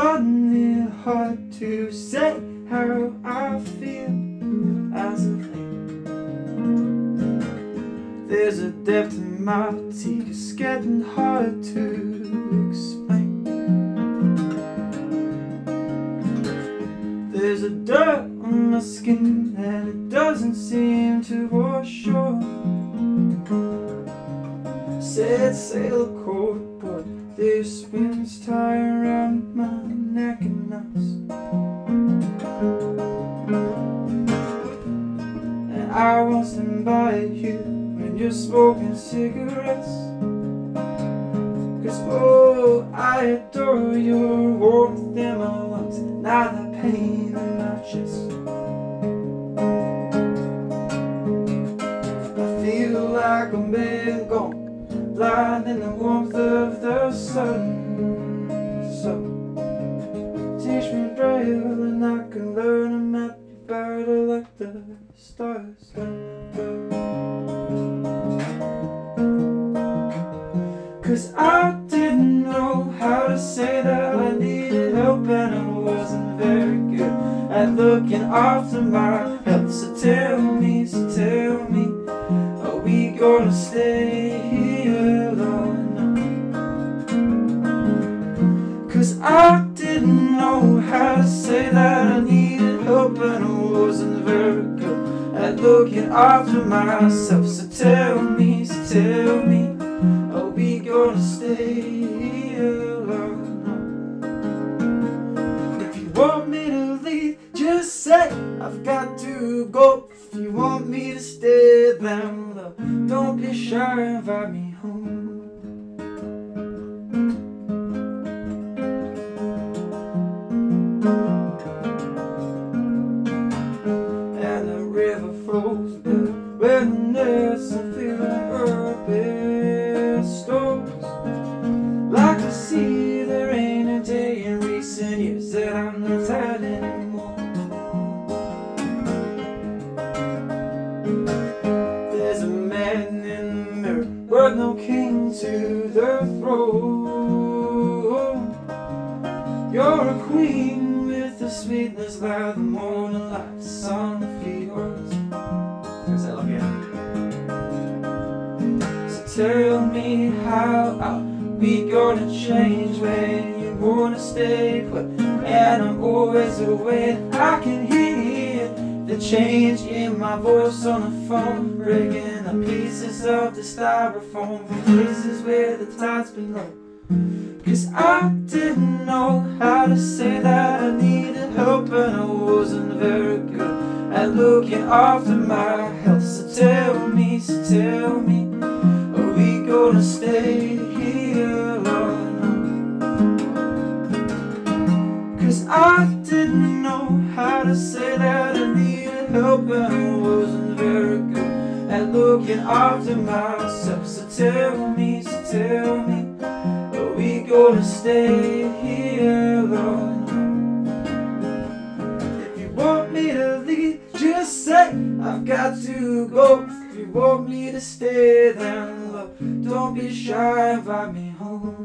finding it hard to say how I feel as of late. There's a depth in my teeth, it's getting hard to explain. There's a dirt on my skin and it doesn't seem to wash off. Said sail a and I won't stand by you when you're smoking cigarettes. Cause oh, I adore your warmth in my lungs, not the pain in my chest. I feel like I'm been gone, blind in the warmth of the sun. And I can learn a map better like the stars. Cause I didn't know how to say that I needed help and I wasn't very good at looking after my health. So tell me, so tell me, are we gonna stay here enough? Cause I didn't know how to say that I needed help and I wasn't very good at looking after myself. So tell me, so tell me. Are we gonna stay enough? If you want me to leave, just say I've got to go. If you want me to stay, then love, don't be shy, invite me home. And the river flows back when there's a feeling urban storms. Like to see there ain't a day in recent years that I'm not tired anymore. There's a man in the mirror, but no king to the throne. You're a queen the sweetness like the morning light, sun, the fields. So tell me how are we gonna change when you wanna stay put? And I'm always away. I can hear the change in my voice on the phone, breaking the pieces of the styrofoam from places where the tide's been low. Cause I didn't know how to say that I needed help and I wasn't very good at looking after my health. So tell me, so tell me, are we gonna stay here long enough? Cause I didn't know how to say that I needed help and I wasn't very good at looking after myself. So tell me, so tell me gonna stay here alone If you want me to leave, just say I've got to go. If you want me to stay, then love Don't be shy, invite me home.